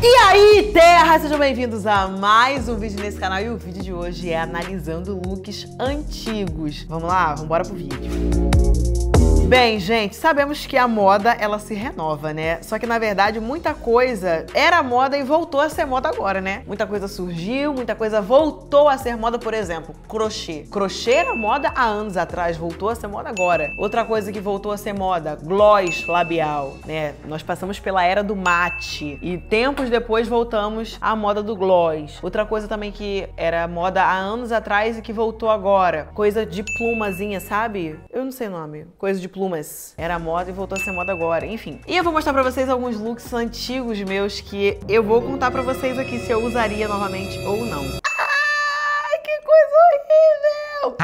E aí, terra! Sejam bem-vindos a mais um vídeo nesse canal e o vídeo de hoje é analisando looks antigos. Vamos lá? Vamos embora pro vídeo. Bem, gente, sabemos que a moda, ela se renova, né? Só que, na verdade, muita coisa era moda e voltou a ser moda agora, né? Muita coisa surgiu, muita coisa voltou a ser moda, por exemplo, crochê. Crochê era moda há anos atrás, voltou a ser moda agora. Outra coisa que voltou a ser moda, gloss labial, né? Nós passamos pela era do mate e tempos depois voltamos à moda do gloss. Outra coisa também que era moda há anos atrás e que voltou agora, coisa de plumazinha, sabe? Eu não sei o nome. Coisa de plumas. Era moda e voltou a ser moda agora, enfim. E eu vou mostrar pra vocês alguns looks antigos meus que eu vou contar pra vocês aqui se eu usaria novamente ou não.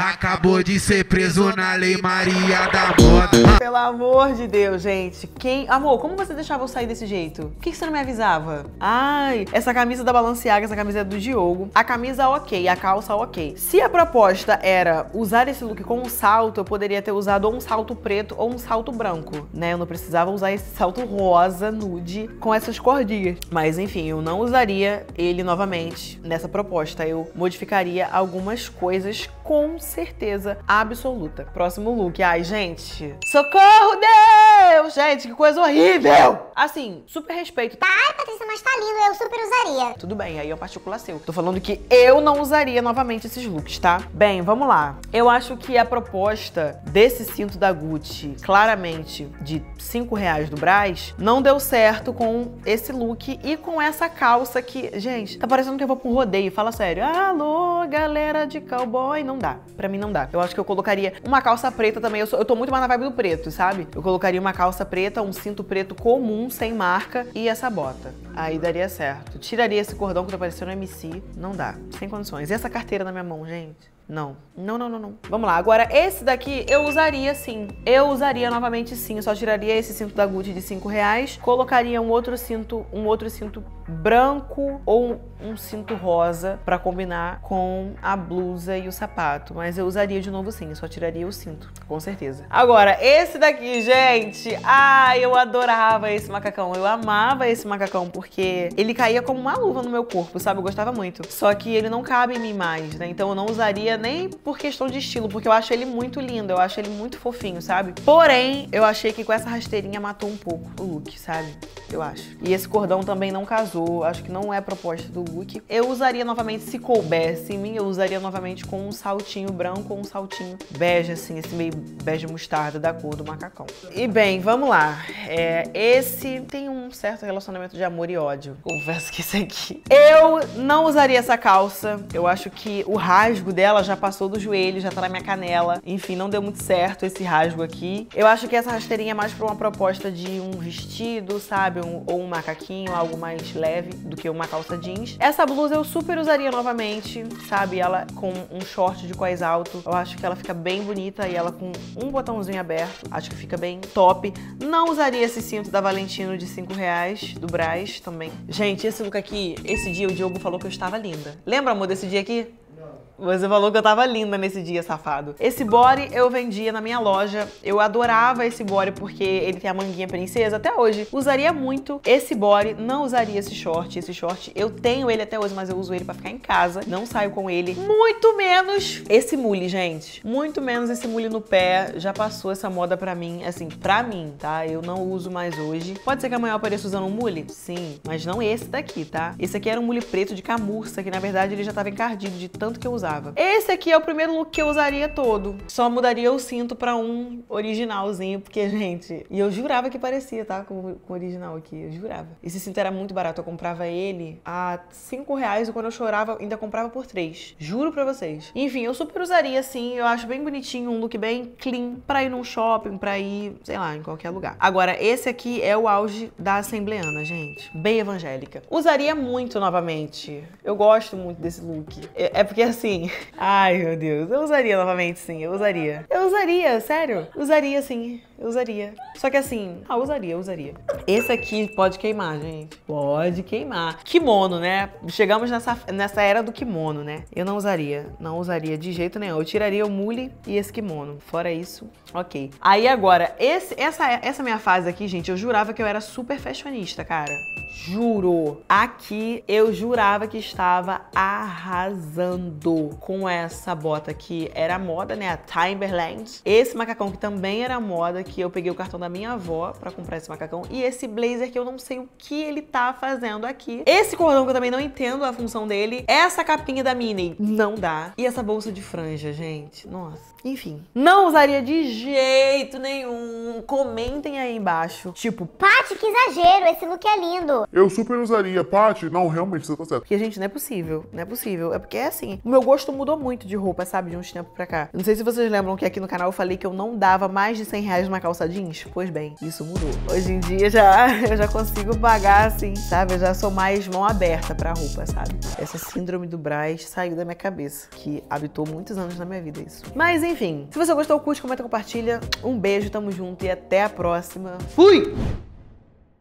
Acabou de ser preso na Lei Maria da Moda. Pelo amor de Deus, gente. Quem. Amor, como você deixava eu sair desse jeito? Por que você não me avisava? Ai, essa camisa da Balenciaga, essa camisa é do Diogo. A camisa ok, a calça ok. Se a proposta era usar esse look com um salto, eu poderia ter usado ou um salto preto ou um salto branco, né? Eu não precisava usar esse salto rosa, nude, com essas cordinhas. Mas enfim, eu não usaria ele novamente nessa proposta. Eu modificaria algumas coisas com certeza absoluta. Próximo look. Ai, gente. Socorro, Deus! Gente, que coisa horrível! Assim, super respeito. Tá, ai, Patrícia, mas tá lindo, eu super usaria. Tudo bem, aí é um particular seu. Tô falando que eu não usaria novamente esses looks, tá? Bem, vamos lá. Eu acho que a proposta desse cinto da Gucci, claramente de 5 reais do Braz, não deu certo com esse look e com essa calça que, gente, tá parecendo que eu vou pra um rodeio. Fala sério. Alô, galera de cowboy. Não dá. Pra mim não dá. Eu acho que eu colocaria uma calça preta também. Eu, sou, eu tô muito mais na vibe do preto, sabe? Eu colocaria uma calça preta, um cinto preto comum, sem marca e essa bota. Aí daria certo. Tiraria esse cordão que tá parecendo MC. Não dá. Sem condições. E essa carteira na minha mão, gente? Não. Não, não, não, não. Vamos lá. Agora, esse daqui eu usaria sim. Eu usaria novamente sim. Eu só tiraria esse cinto da Gucci de 5 reais. Colocaria um outro cinto, um outro cinto branco ou um cinto rosa pra combinar com a blusa e o sapato. Mas eu usaria de novo sim. Eu só tiraria o cinto, com certeza. Agora, esse daqui, gente. Ai, eu adorava esse macacão. Eu amava esse macacão porque ele caía como uma luva no meu corpo, sabe? Eu gostava muito. Só que ele não cabe em mim mais, né? Então eu não usaria nem por questão de estilo, porque eu acho ele muito lindo, eu acho ele muito fofinho, sabe? Porém, eu achei que com essa rasteirinha matou um pouco o look, sabe? Eu acho. E esse cordão também não casou, acho que não é proposta do look. Eu usaria novamente, se coubesse em mim, eu usaria novamente com um saltinho branco ou um saltinho bege, assim, esse meio bege mostarda da cor do macacão. E bem, vamos lá. É, esse tem um certo relacionamento de amor e ódio. Confesso que esse aqui. Eu não usaria essa calça. Eu acho que o rasgo dela já passou do joelho, já tá na minha canela. Enfim, não deu muito certo esse rasgo aqui. Eu acho que essa rasteirinha é mais pra uma proposta de um vestido, sabe? Um, ou um macaquinho, algo mais leve do que uma calça jeans. Essa blusa eu super usaria novamente, sabe? Ela com um short de quais alto. Eu acho que ela fica bem bonita e ela com um botãozinho aberto. Acho que fica bem top. Não usaria esse cinto da Valentino de 5 reais, do Braz também. Gente, esse look aqui, esse dia o Diogo falou que eu estava linda. Lembra, amor, desse dia aqui? Você falou que eu tava linda nesse dia, safado. Esse body eu vendia na minha loja. Eu adorava esse body porque ele tem a manguinha princesa até hoje. Usaria muito esse body, não usaria esse short. Esse short eu tenho ele até hoje, mas eu uso ele pra ficar em casa. Não saio com ele. Muito menos esse mule, gente. Muito menos esse mule no pé. Já passou essa moda pra mim, assim, pra mim, tá? Eu não uso mais hoje. Pode ser que amanhã eu apareça usando um mule? Sim, mas não esse daqui, tá? Esse aqui era um mule preto de camurça, que na verdade ele já tava encardido de tanto que eu usava. Esse aqui é o primeiro look que eu usaria todo. Só mudaria o cinto pra um originalzinho, porque, gente... E eu jurava que parecia, tá? Com o original aqui, eu jurava. Esse cinto era muito barato, eu comprava ele a 5 reais e quando eu chorava, ainda comprava por 3. Juro pra vocês. Enfim, eu super usaria, assim, eu acho bem bonitinho, um look bem clean, pra ir num shopping, pra ir, sei lá, em qualquer lugar. Agora, esse aqui é o auge da assembleana, gente. Bem evangélica. Usaria muito novamente. Eu gosto muito desse look. É, é porque, assim, Ai, meu Deus. Eu usaria novamente, sim. Eu usaria. Eu usaria, sério. Usaria, sim. Eu usaria. Só que assim, ah, usaria, usaria. Esse aqui pode queimar, gente. Pode queimar. Kimono, né? Chegamos nessa, nessa era do kimono, né? Eu não usaria. Não usaria de jeito nenhum. Eu tiraria o mule e esse kimono. Fora isso, ok. Aí agora, esse, essa, essa minha fase aqui, gente, eu jurava que eu era super fashionista, cara. Juro. Aqui eu jurava que estava arrasando com essa bota aqui. Era moda, né? A Timberland. Esse macacão que também era moda, que eu peguei o cartão da minha avó para comprar esse macacão. E esse blazer que eu não sei o que ele tá fazendo aqui. Esse cordão que eu também não entendo a função dele. Essa capinha da Minnie. Não dá. E essa bolsa de franja, gente. Nossa. Enfim. Não usaria de jeito nenhum. Comentem aí embaixo. Tipo, Paty, que exagero, esse look é lindo. Eu super usaria. Paty, não, realmente, você tá certo. Porque, gente, não é possível. Não é possível. É porque é assim. O meu gosto mudou muito de roupa, sabe? De uns tempos pra cá. Não sei se vocês lembram que aqui no canal eu falei que eu não dava mais de 100 reais numa calça jeans. Pois bem, isso mudou. Hoje em dia já, eu já consigo pagar assim, sabe? Eu já sou mais mão aberta pra roupa, sabe? Essa síndrome do Braz saiu da minha cabeça. Que habitou muitos anos na minha vida isso. Mas enfim, se você gostou, curte, comenta, compartilha. Um beijo, tamo junto e até a próxima. Fui!